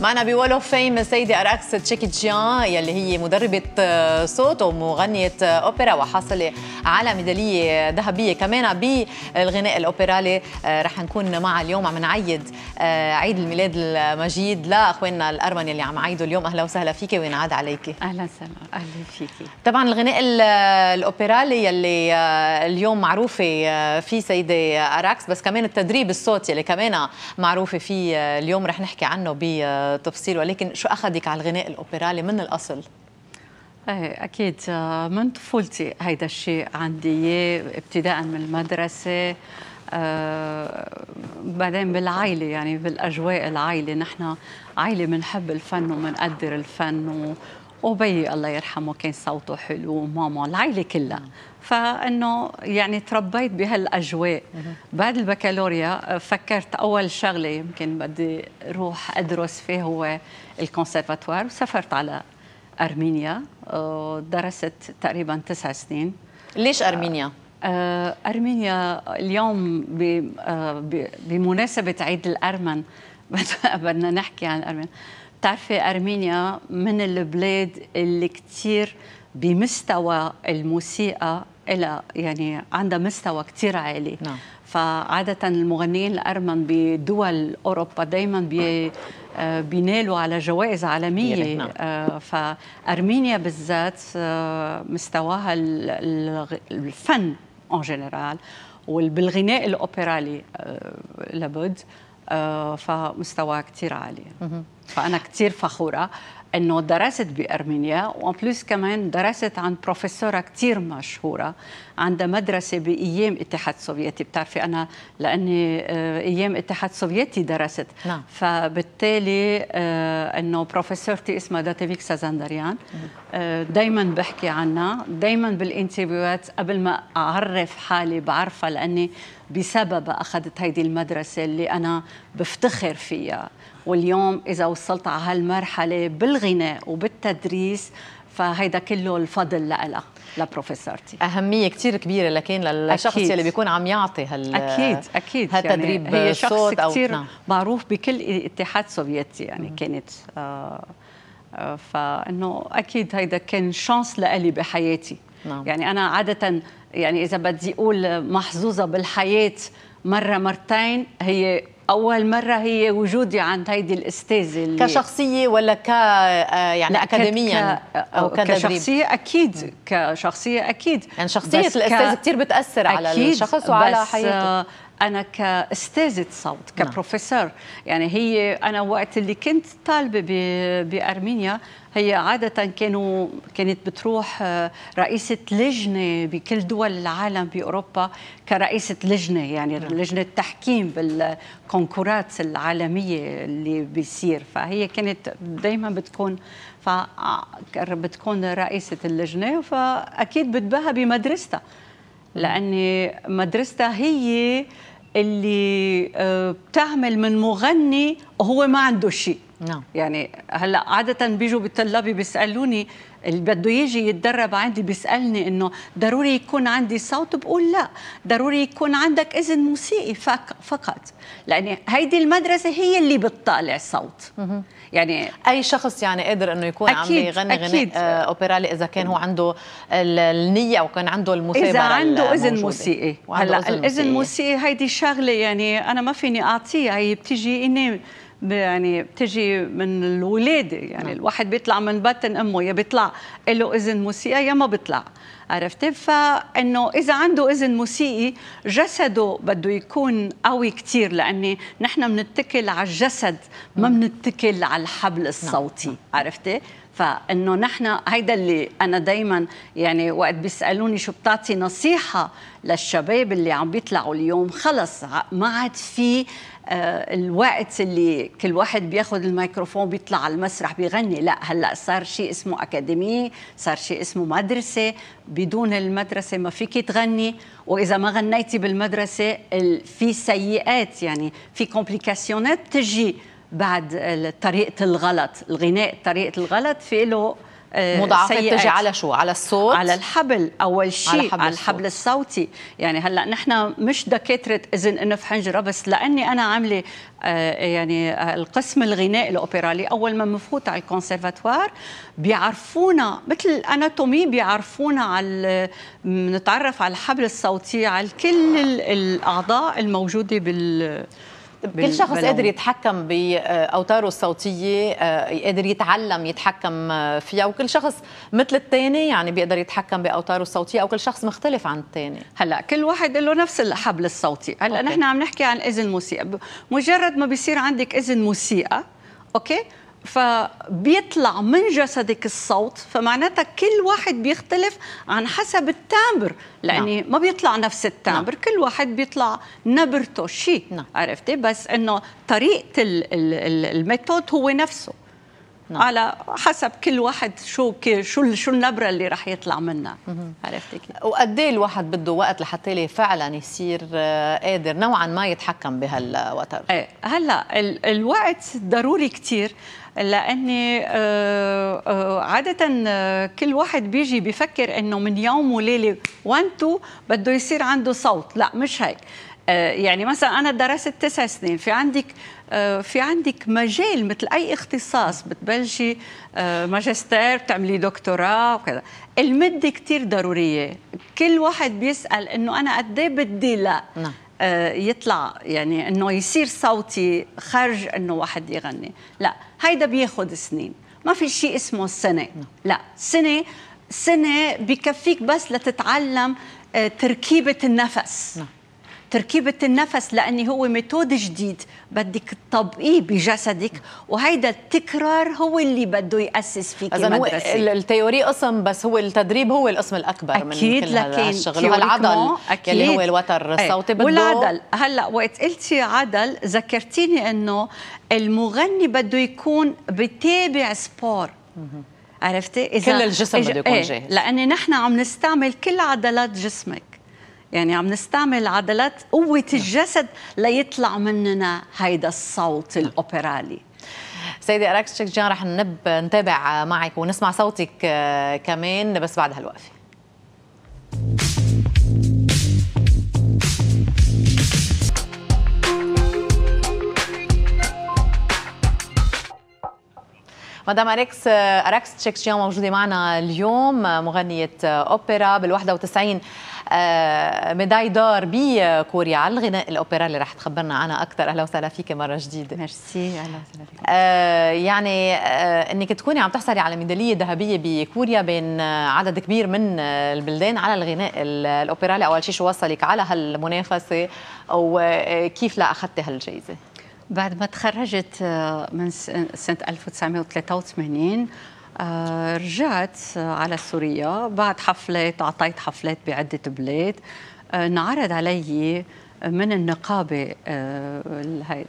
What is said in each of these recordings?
معنا Wall of Fame السيدة أراكس شيكيجيان يلي هي مدربة آه، صوت ومغنية آه، أوبرا وحاصلة على ميدالية ذهبية كمان بالغناء الاوبرالي آه، رح نكون معها اليوم. عم نعيّد عيد الميلاد المجيد لأخواننا الارمن يلي عم عيدوا اليوم. أهلا وسهلا فيكي. وينعاد عليكي؟ أهلا وسهلا. أهلا فيكي. طبعا الغناء الاوبرالي يلي اليوم معروفة فيه سيدة أراكس. بس كمان التدريب الصوت يلي كمان معروفة فيه اليوم رح نحكي عنه ب تفصيل ولكن شو أخذك على الغناء الأوبرالي من الأصل؟ إيه أكيد. آه، من طفولتي هيدا الشيء عندي ابتداء من المدرسة. آه بعدين بالعائلة يعني بالأجواء العائلة. نحن عائلة بنحب الفن وبنقدر الفن وبي الله يرحمه كان صوته حلو وماما العائله كلها. فإنه يعني تربيت بهالأجواء. بعد البكالوريا فكرت أول شغلة يمكن بدي أروح أدرس فيه هو الكونسرفاتوار وسافرت على أرمينيا. درست تقريبا تسع سنين. ليش أرمينيا؟ آه، أرمينيا اليوم آه، بمناسبة عيد الأرمن. بدنا نحكي عن أرمينيا. بتعرفي أرمينيا من البلاد اللي كثير بمستوى الموسيقى إلى يعني عندها مستوى كثير عالي نعم. فعادة المغنيين الأرمن بدول أوروبا دايما بي آه، بينالوا على جوائز عالمية نعم. آه، فأرمينيا بالذات آه، مستواها الفن en général وبالغناء الأوبرالي لابد فمستواها كثير عالي. فأنا كثير فخورة. إنه درست بأرمينيا و en plus كمان درست عند بروفيسوره كثير مشهورة عندها مدرسة بأيام الاتحاد السوفيتي بتعرفي أنا لأني آه، أيام الاتحاد السوفيتي درست. نعم. فبالتالي آه، إنه بروفيسورتي اسمها داتيفيك سازاندريان. آه، دائما بحكي عنها. دائما بال interviewهات قبل ما أعرف حالي بعرفها لأني بسببها أخذت هيدي المدرسة اللي أنا بفتخر فيها. واليوم إذا وصلت على هالمرحلة بالغناء وبالتدريس فهيدا كله الفضل لها لبروفيسورتي أهمية كثير كبيرة لكن للشخص أكيد. اللي بيكون عم يعطي هال أكيد أكيد هالتدريب يعني هي شخص كثير نعم. معروف بكل اتحاد سوفيتي يعني م. كانت آه آه فإنه أكيد هيدا كان chance لإلي بحياتي نعم. يعني أنا عادة يعني إذا بدي أقول محظوظة بالحياة مرة مرتين هي أول مرة هي وجودي عند هيدي الأستاذة اللي كشخصية ولا ك آه، يعني اكاديميا أو كتدريب؟ كشخصية أكيد كشخصية أكيد. يعني شخصية الاستاذ ك... كثير بتأثر على الشخص وعلى حياته. أنا كأستاذة صوت نعم. كبروفيسور. يعني هي أنا وقت اللي كنت طالبة بأرمينيا هي عادة كانوا كانت بتروح آه، رئيسة لجنة بكل دول العالم بأوروبا كرئيسة لجنة. يعني نعم. لجنة تحكيم بالكونكورات العالمية اللي بيصير. فهي كانت دايما بتكون ف بتكون رئيسة اللجنة. فأكيد بتباهى بمدرستها لأن مدرستها هي اللي آه، بتعمل من مغني وهو ما عنده شيء. نعم. يعني هلأ عادة بيجوا بالطلابه بيسألوني اللي بده يجي يتدرب عندي بيسألني إنه ضروري يكون عندي صوت بقول لا ضروري يكون عندك إذن موسيقي فقط. لأن هيدي المدرسة هي اللي بتطالع الصوت يعني أي شخص يعني قادر إنه يكون أكيد عم يغني غناء آه أوبرالي إذا كان هو عنده النية وكان عنده المثابرة إذا عنده إذن موسيقي. هلأ الاذن الموسيقي هيدي شغلة يعني أنا ما فيني اعطيها هي بتيجي إني يعني بتجي من الولادة يعني نعم. الواحد بيطلع من بطن أمه يا بيطلع له إذن موسيقى يا ما بيطلع. عرفتي فإنه إذا عنده إذن موسيقي جسده بده يكون قوي كثير لأني نحن بنتكل على الجسد ما نعم. بنتكل على الحبل نعم. الصوتي عرفتي فإنه نحن هيدا اللي أنا دائما يعني وقت بيسألوني شو بتعطي نصيحة للشباب اللي عم بيطلعوا اليوم خلص ما عاد في آه، الوقت اللي كل واحد بياخذ الميكروفون بيطلع على المسرح بيغني. لا هلأ صار شيء اسمه أكاديمي صار شيء اسمه مدرسة. بدون المدرسة ما فيك تغني. وإذا ما غنيتي بالمدرسة في سيئات يعني في complicationات تجي. بعد طريقة الغلط الغناء طريقة الغلط في له مضاعفات تجي على شو؟ على الصوت؟ على الحبل أول شيء على, حبل, على الحبل الصوتي. يعني هلأ نحن مش دكاترة أذن أنف حنجرة بس لأني أنا عاملة آه يعني آه القسم الغناء الاوبرالي أول ما بنفوت على الكونسرفاتوار بيعرفونا مثل ال anatomie بيعرفونا على نتعرف على الحبل الصوتي على كل الأعضاء الموجودة بال كل شخص قادر يتحكم بأوتاره الصوتية آه، قادر يتعلم يتحكم آه، فيها وكل شخص مثل الثاني يعني بيقدر يتحكم بأوتاره الصوتية أو كل شخص مختلف عن الثاني هلا كل واحد له نفس الحبل الصوتي. هلا نحن عم نحكي عن إذن موسيقى. مجرد ما بيصير عندك إذن موسيقى أوكي فبيطلع من جسدك الصوت فمعناتها كل واحد بيختلف عن حسب ال timbre لأني نعم. ما بيطلع نفس ال timbre نعم. كل واحد بيطلع نبرته شيء نعم. عرفتي بس إنه طريقة ال méthode هو نفسه نعم. على حسب كل واحد شو شو شو النبرة اللي رح يطلع منها عرفتي كيف وقديه الواحد بده وقت لحتى فعلا يصير آه، قادر نوعا ما يتحكم بهالوتر إيه هلأ الوقت ضروري كثير لاني آه، آه، عادة آه، كل واحد بيجي بيفكر إنه من يوم وليلة 1 2 بده يصير عنده صوت. لا مش هيك. يعني مثلا أنا درست تسع سنين في عندك في عندك مجال مثل أي اختصاص بتبلشي ماجستير بتعملي دكتوراه وكذا. المده كثير ضرورية. كل واحد بيسأل إنه أنا قد إيه بدي لا نعم. يطلع يعني إنه يصير صوتي خارج إنه واحد يغني. لا هيدا بياخذ سنين. ما في شيء اسمه سنة. لا سنة سنة بكفيك بس لتتعلم آه، تركيبة النفس. تركيبة النفس لأني هو méthode جديد. بدك تطبقيه بجسدك وهيدا التكرار هو اللي بده يأسس فيك مدرسة ال théorie قسم بس هو التدريب هو القسم الأكبر أكيد من كل هذا الشغل. وهالعضل اللي هو الوتر إيه، الصوتي بده والعضل هلأ وقت قلتي عضل ذكرتيني إنه المغني بده يكون بتابع سبور. عرفتي؟ إذا كل الجسم بده يكون إيه، جاهز. لاني نحن عم نستعمل كل عضلات جسمك. يعني عم نستعمل عضلات قوة الجسد ليطلع مننا هيدا الصوت الأوبرالي. سيدي أراكس جان رح نب نتابع معك ونسمع صوتك آه، كمان بس بعد هالوقفة. مدام أريكس أراكس شيكيجيان موجودة معنا اليوم مغنية أوبرا بال 91 آه، médaille d'or بكوريا على الغناء. الأوبرا اللي رح تخبرنا عنها أكثر. أهلا وسهلا فيك مرة جديدة. ميرسي. أهلا وسهلا فيك. آه يعني آه إنك تكوني عم تحصلي على ميدالية ذهبية بكوريا بين عدد كبير من البلدان على الغناء. الاوبرالي أول شيء شو وصلك على هالمنافسة؟ وكيف لا أخذتي هالجائزه بعد ما تخرجت آه، من سنة 1983 آه، رجعت على سوريا بعد حفلات أعطيت حفلات بعدة بلاد آه، انعرض علي من النقابة آه،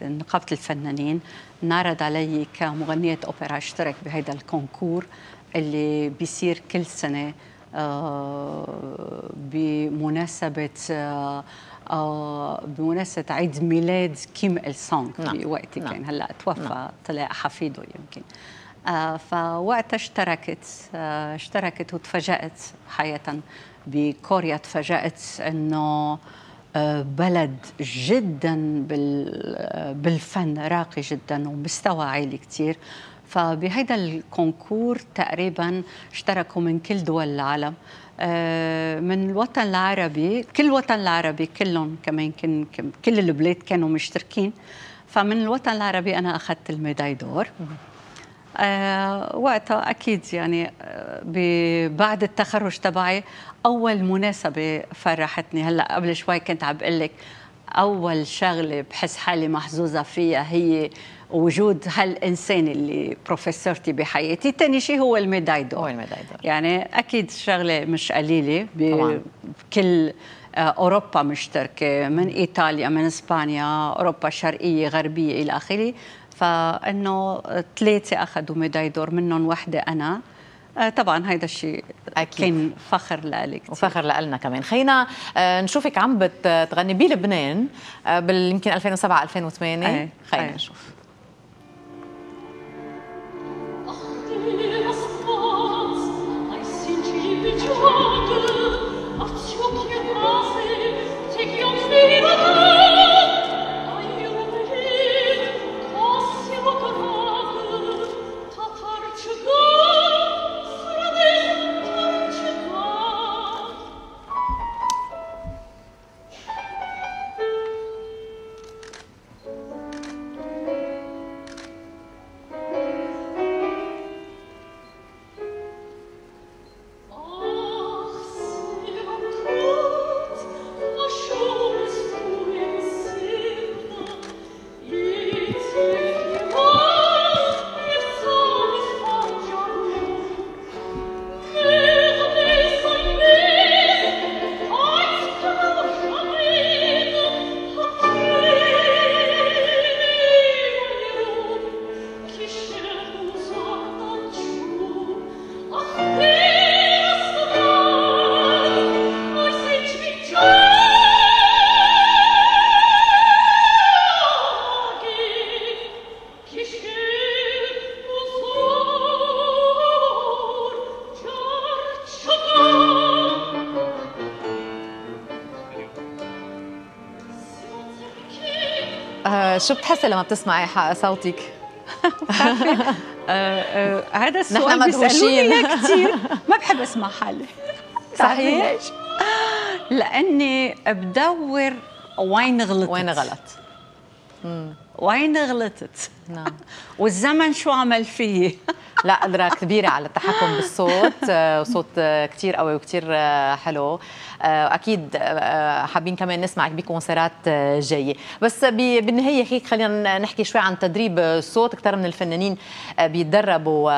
نقابة الفنانين انعرض علي كمغنية أوبرا اشترك بهذا الكونكور اللي بيصير كل سنة بمناسبة بمناسبة عيد ميلاد كيم إل سونغ نعم. بوقتها نعم. كان هلأ توفى نعم. طلع حفيده يمكن آه، فوقتها اشتركت آه، اشتركت وتفاجأت حقيقة بكوريا تفاجأت إنه آه، بلد جدا بالفن راقي جدا ومستوى عالي كثير فبهيدا ال concours تقريبا اشتركوا من كل دول العالم. من الوطن العربي كل الوطن العربي كلهم كمان كن كل البلاد كانوا مشتركين. فمن الوطن العربي أنا أخذت ال médaille d'or. آه وقتها أكيد يعني آه بعد التخرج تبعي أول مناسبة فرحتني. هلأ قبل شوي كنت عم بقول لك أول شغلة بحس حالي محظوظة فيها هي وجود هالإنسان اللي بروفيسورتي بحياتي، ثاني شيء هو ال médaille d'or هو ال médaille d'or يعني أكيد شغلة مش قليلة بكل آه، أوروبا مشتركة من إيطاليا من إسبانيا أوروبا الشرقيه غربية إلى آخره. فإنه ثلاثة أخذوا ميداي دور منهم وحدة أنا. آه، طبعا هيدا الشيء كان فخر لإلي وفخر لنا كمان. خلينا آه، نشوفك عم بتغني بلبنان آه، بال يمكن 2007 2008 خلينا نشوف. شو بتحسي لما بتسمعي صوتك؟ آه، آه، هذا السؤال بيسألوني كثير ما بحب أسمع حالي. صحيح. لأني بدور وين غلطت. وين غلط. وين غلطت؟ نعم. والزمن شو عمل فيي لا قدرة كبيرة على التحكم بالصوت آه، صوت كتير قوي وكتير آه، حلو. آه، أكيد حابين كمان نسمعك بكونسرات جاية. بس بالنهاية هيك خلينا نحكي شوي عن تدريب الصوت كتير من الفنانين بيتدربوا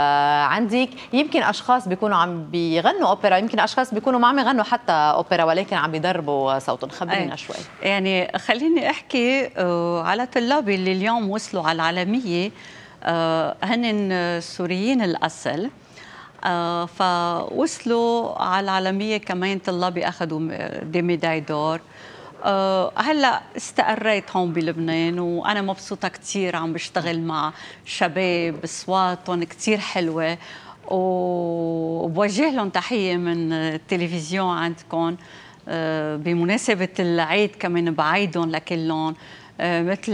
عندك. يمكن أشخاص بيكونوا عم بيغنوا أوبرا يمكن أشخاص بيكونوا ما عم يغنوا حتى أوبرا ولكن عم بيدربوا صوتهم. خبرينا شوي. يعني خليني أحكي على طلابي اللي اليوم وصلوا على العالمية آه، هن سوريين الأصل. آه، فوصلوا على العالمية كمان طلابي أخذوا des médailles d'or. آه، هلا استقريت هون بلبنان وأنا مبسوطة كثير عم بشتغل مع شباب اصواتهم كثير حلوة. وبوجه لهم تحية من التلفزيون عندكم بمناسبة العيد كمان بعيدهم لكلهم. مثل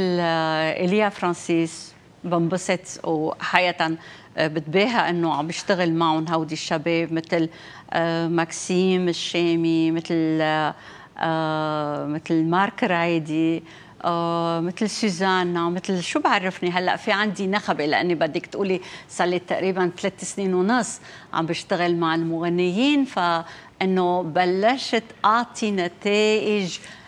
إيليا فرانسيس بنبسط وحقيقه آه، بتباهى إنه عم بشتغل معهم هودي الشباب مثل آه، ماكسيم الشامي مثل آه، مثل مارك رايدي مثل سوزانا مثل شو بعرفني هلأ في عندي نخبة لأني بدك تقولي صار لي تقريبا ثلاث سنين ونص عم بشتغل مع المغنيين فإنه بلشت أعطي نتائج آه،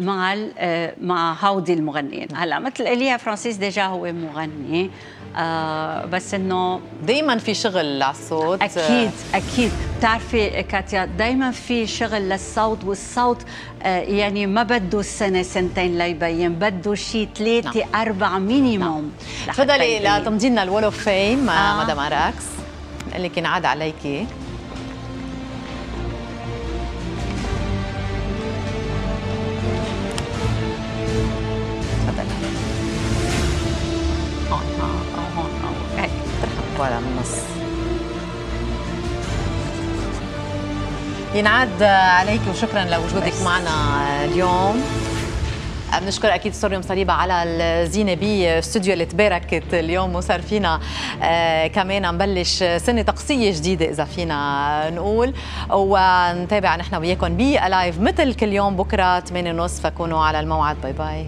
مع آه، مع هودي المغنيين. هلا مثل إيليا فرانسيس déjà هو مغني. آه بس إنه دائما في شغل على الصوت أكيد أكيد. بتعرفي كاتيا دائما في شغل للصوت والصوت آه يعني ما بده سنة سنتين لا يبين بده شيء ثلاثة نعم. أربع minimum نعم. تفضلي لتمضي لنا الول اوف فيم مدام اراكس نقول لك ينعاد عليكي. ينعاد عليك وشكرا لوجودك معنا اليوم. بنشكر أكيد سوريوم صليبة على الزينة باستوديو اللي تباركت اليوم وصار فينا آه كمان نبلش سنة طقسيه جديدة إذا فينا نقول. ونتابع نحن وياكم ب live مثل كل يوم. بكرة 8:30 فكونوا على الموعد. bye bye.